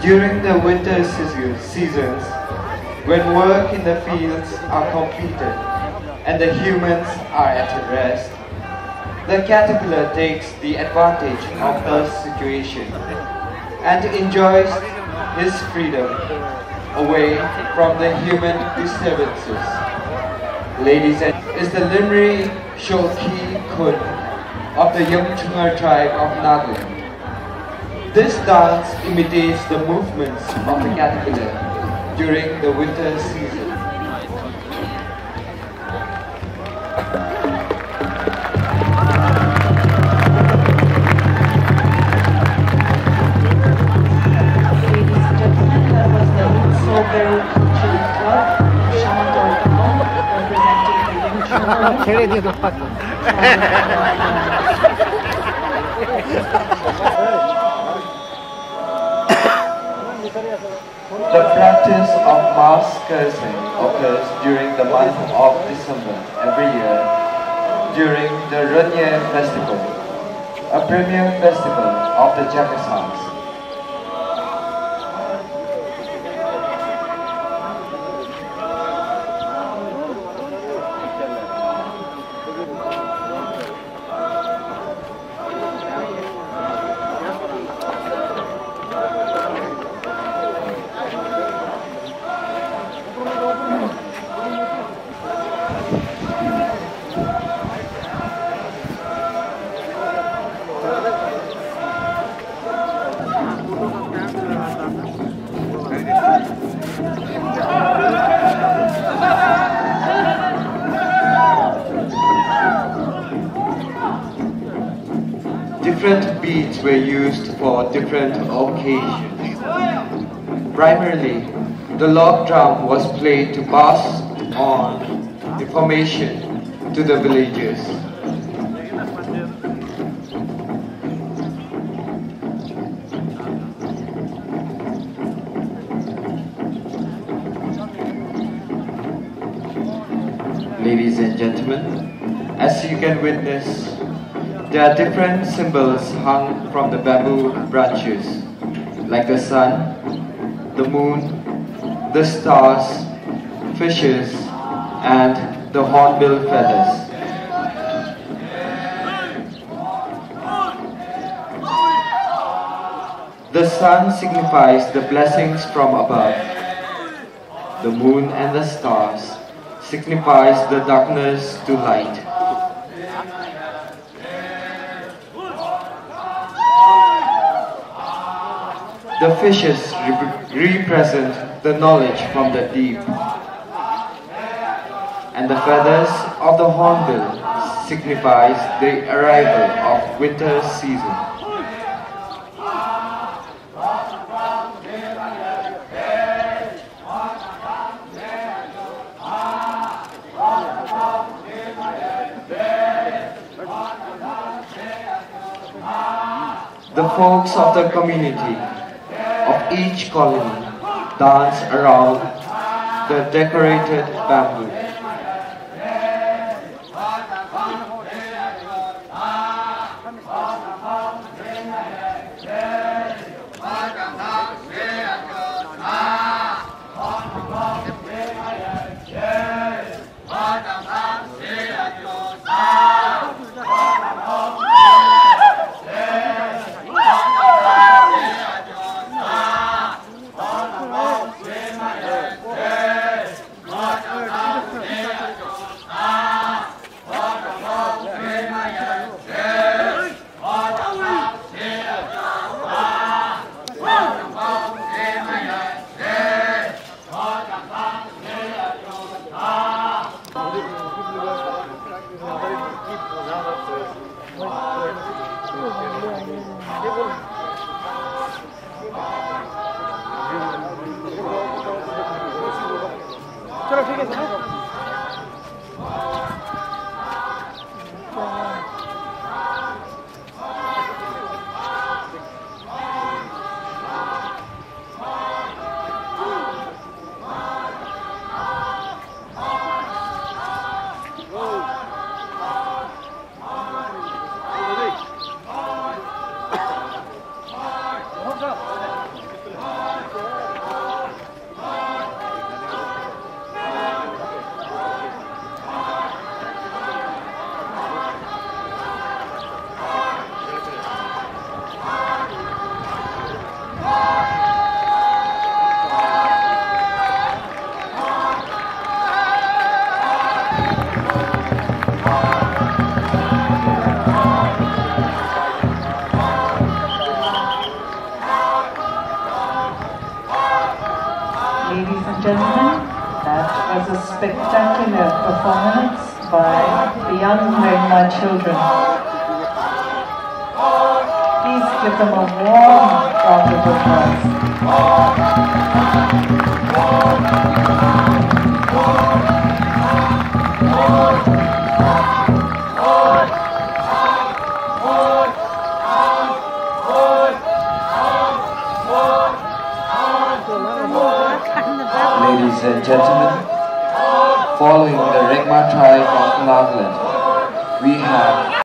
During the winter seasons, when work in the fields are completed and the humans are at rest, the caterpillar takes the advantage of the situation and enjoys his freedom away from the human disturbances. Ladies and gentlemen, is the Limri Shoki Kun of the Yimchunger tribe of Nagaland. This dance imitates the movements of the caterpillar during the winter season. ছেড়ে দিয়ে দাও পাতো। The practice of mass cursing occurs during the month of December every year during the Runye festival, a premier festival of the Jakasans. Different beats were used for different occasions. Primarily, the log drum was played to pass on information to the villagers. Ladies and gentlemen, as you can witness, there are different symbols hung from the bamboo branches, like the sun, the moon, the stars, fishes, and the hornbill feathers. The sun signifies the blessings from above. The moon and the stars signifies the darkness to light. The fishes rep- represent the knowledge from the deep. And the feathers of the hornbill signifies the arrival of winter season. The folks of the community each colony dance around the decorated bamboo. 저랑 되겠어? was a spectacular performance by the young Myanmar children. Please give them a warm round of applause. ladies and gentlemen following the Rengma tribe of Nagaland, we have